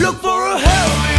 Look for a help.